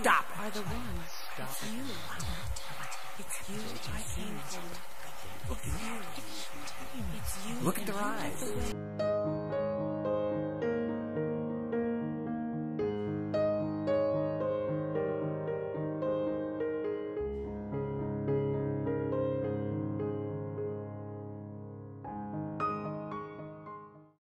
Stop it. are the one. It's you. It's you I came for. It's you. It's you. Look at their you eyes. the